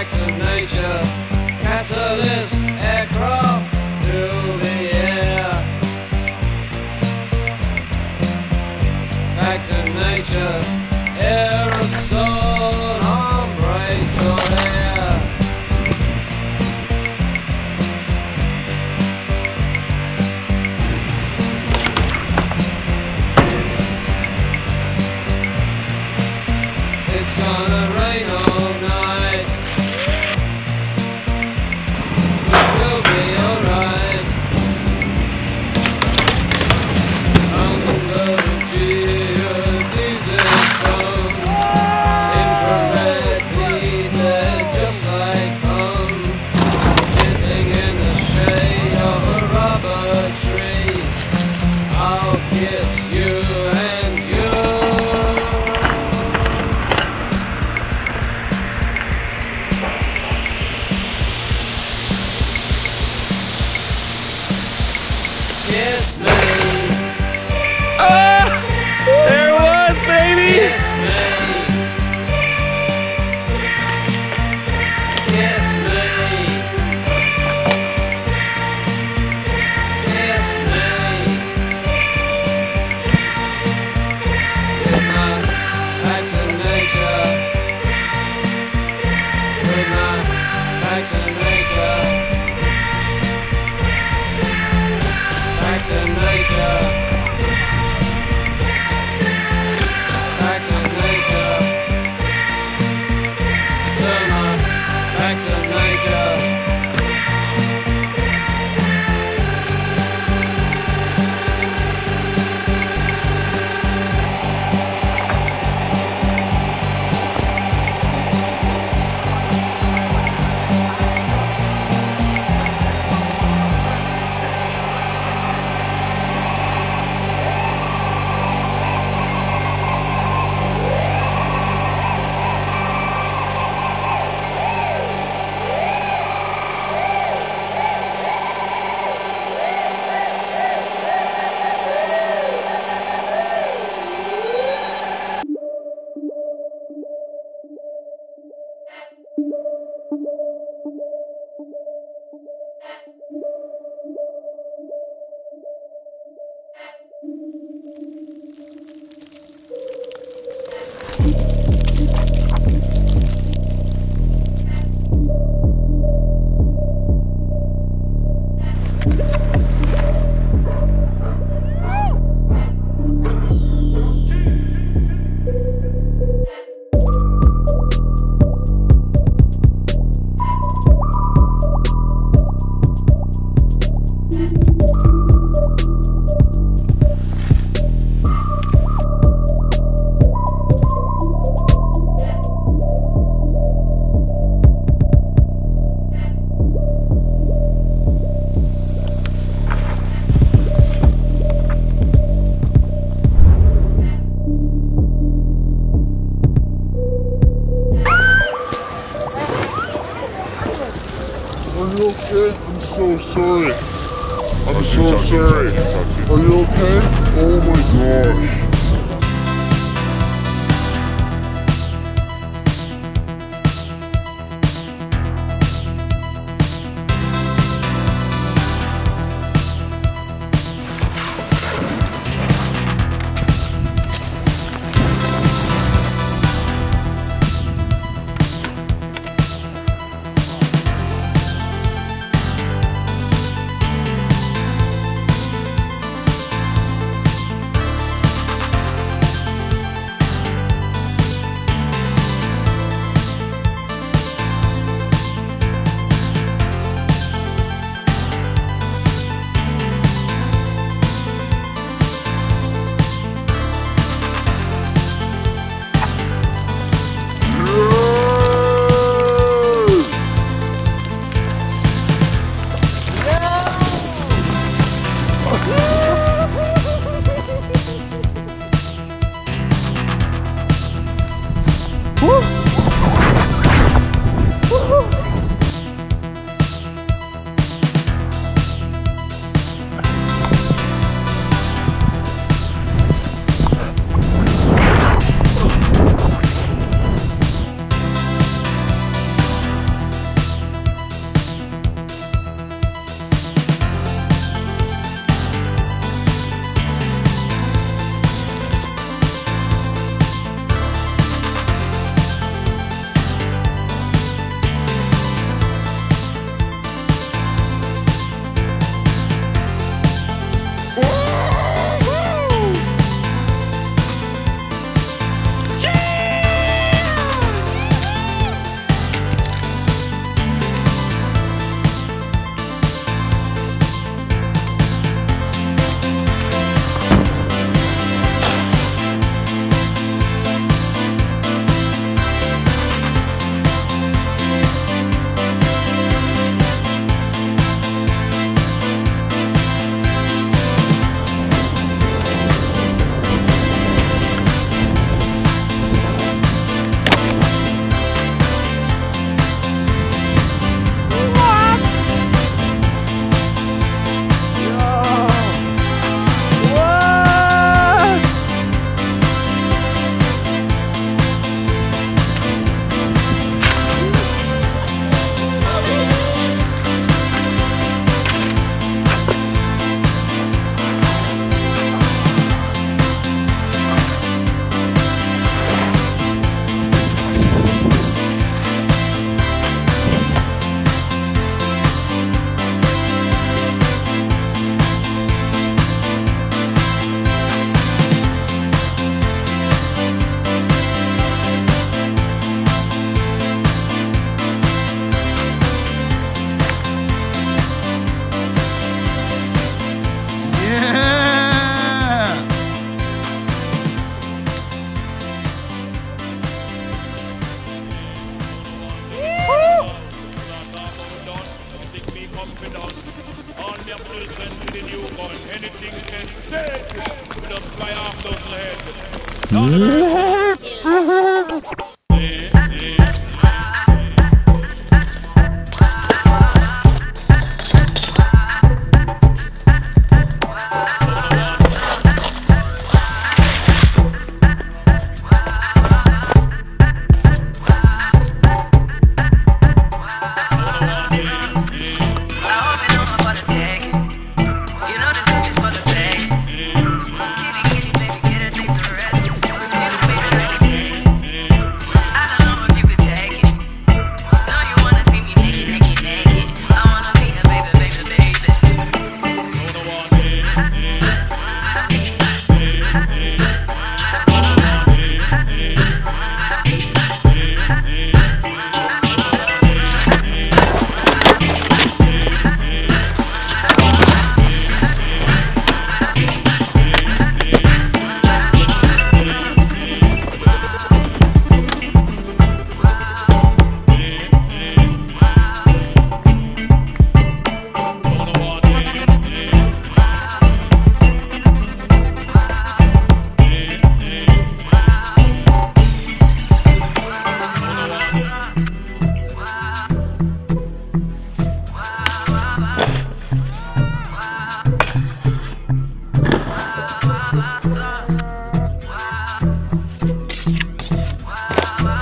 Back to nature, Kiss me. Woo!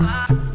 Yeah.